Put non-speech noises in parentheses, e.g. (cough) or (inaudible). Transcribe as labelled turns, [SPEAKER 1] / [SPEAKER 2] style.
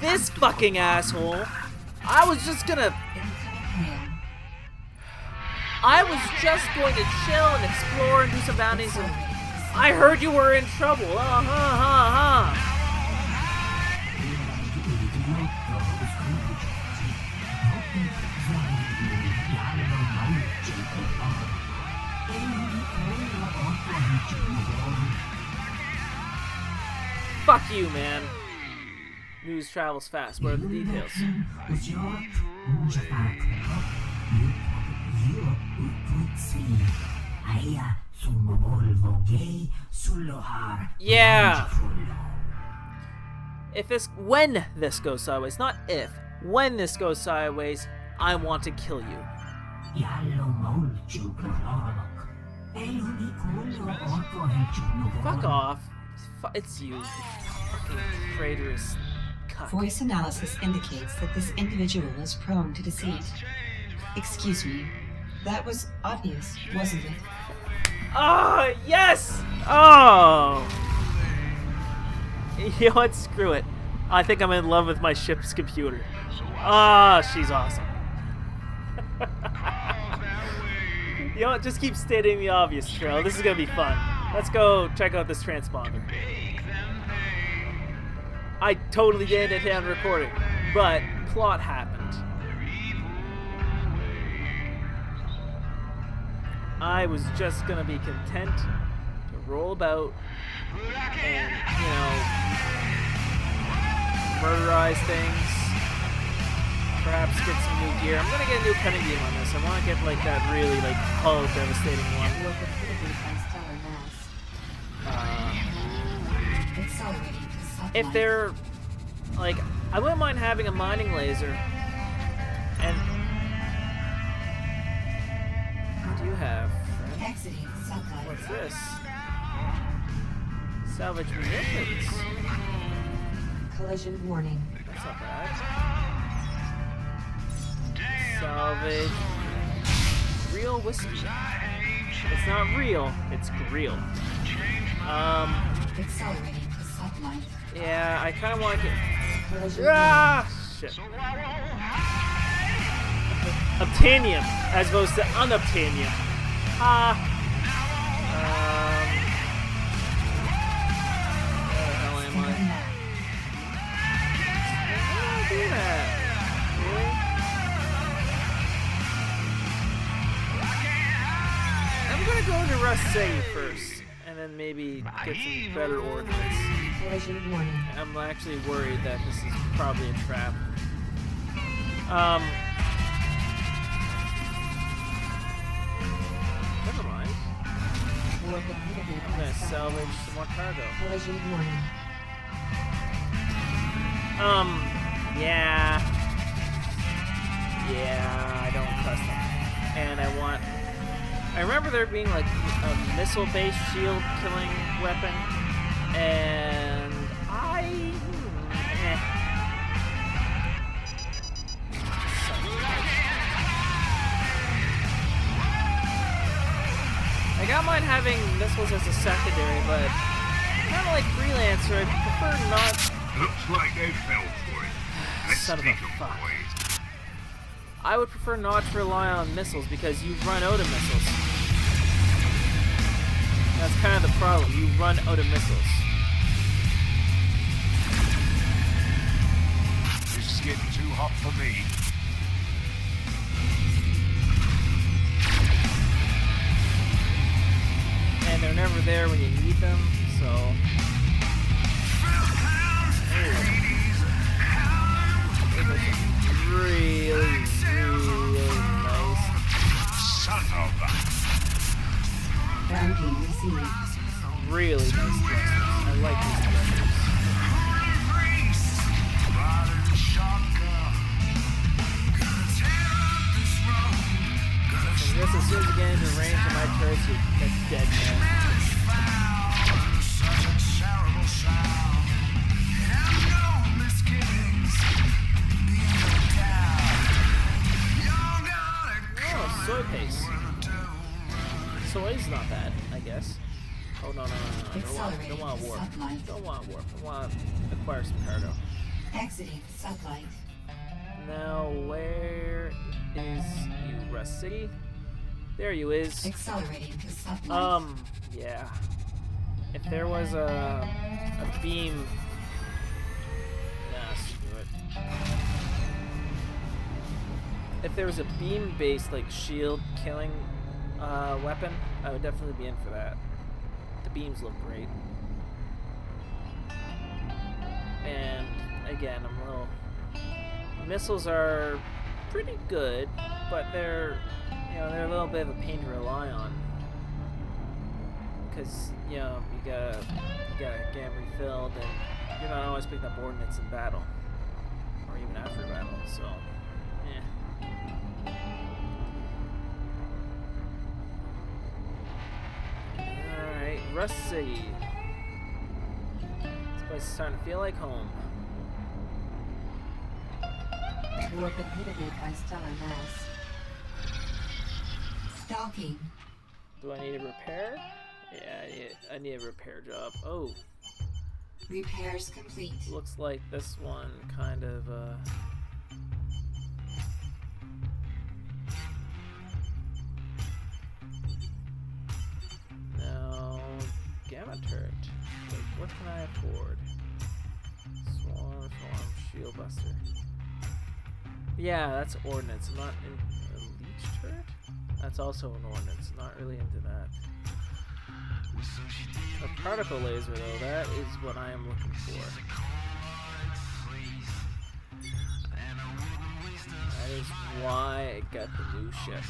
[SPEAKER 1] This fucking asshole. I was just gonna. I was just going to chill and explore and do some bounties and I heard you were in trouble. Uh huh huh huh. Fuck you, man. News travels fast. What are the details? Yeah. If this, when this goes sideways, not if, when this goes sideways, I want to kill you. Fuck off. It's you. Fucking traitorous.
[SPEAKER 2] Voice analysis indicates that this individual is prone to deceit. Excuse me. That was obvious, wasn't it?
[SPEAKER 1] Oh, yes! Oh! (laughs) You know what? Screw it. I think I'm in love with my ship's computer. Ah, she's awesome. (laughs) you know what? Just keep stating the obvious, Trail. This is gonna be fun. Let's go check out this transponder. I totally did it on recording, but plot happened. I was just gonna be content to roll about and, you know, murderize things. Perhaps get some new gear. I'm gonna get a new cutting beam on this. I wanna get like that really like hull devastating one. If they're like I wouldn't mind having a mining laser. And what do you have? friend?
[SPEAKER 2] Exiting satellite.
[SPEAKER 1] What's this? Salvage munitions.
[SPEAKER 2] Collision warning.
[SPEAKER 1] That's not bad. Salvage. Real whiskey. It's not real, it's real. Um,
[SPEAKER 2] Accelerating.
[SPEAKER 1] Yeah, I kind of want to get. Ah, shit. Obtainium, as opposed to unobtainium. Ah. Um. The hell am I? How do I do that? Really? I'm gonna go into Rust City first, and then maybe get some better ordnance.
[SPEAKER 2] Collision warning.
[SPEAKER 1] I'm actually worried that this is probably a trap. Um. Never mind. I'm gonna salvage some more cargo.
[SPEAKER 2] Collision warning.
[SPEAKER 1] Um, yeah. Yeah, I don't trust them. And I want. I remember there being like a missile based shield killing weapon. And Mine having missiles as a secondary, but kind of like freelancer, I prefer not
[SPEAKER 3] Looks like they fell for it. (sighs) Let's
[SPEAKER 1] Son of a fuck. I would prefer not to rely on missiles because you run out of missiles. That's kind of the problem. You run out of missiles.
[SPEAKER 3] This is getting too hot for me.
[SPEAKER 1] Never there when you need them, so. Ooh. Really, really nice.
[SPEAKER 3] Son of a...
[SPEAKER 2] Bounty received.
[SPEAKER 1] Really nice. I like these dressers. I guess as soon as you get into range of my turrets, you're dead man. Not bad, I guess. Oh no no no no! Don't want, don't want warp. Don't want warp. I want acquire some cargo.
[SPEAKER 2] Exiting sublight.
[SPEAKER 1] Now, where is you, Rust City? There you is.
[SPEAKER 2] Accelerating to sublight.
[SPEAKER 1] Um, yeah. If there was a, a beam... Nah, screw it. If there was a beam-based, like, shield-killing uh, weapon, I would definitely be in for that. The beams look great. And, again, I'm a little... Missiles are pretty good, but they're, you know, they're a little bit of a pain to rely on because you know you gotta you gotta get refilled, and you're not always picking up ordnance in battle, or even after battle. So, Rust City. This place is starting to feel like home.
[SPEAKER 2] You have been inhibited by stellar mass. Stalking.
[SPEAKER 1] Do I need a repair? Yeah, I need, I need a repair job. Oh,
[SPEAKER 2] Repairs complete.
[SPEAKER 1] looks like this one kind of uh turret like what can i afford? Swarm swarm shield buster. Yeah that's ordnance. Not in a leech turret? That's also an ordnance. Not really into that. A particle laser though, that is what I am looking for. That is why I got the new ship.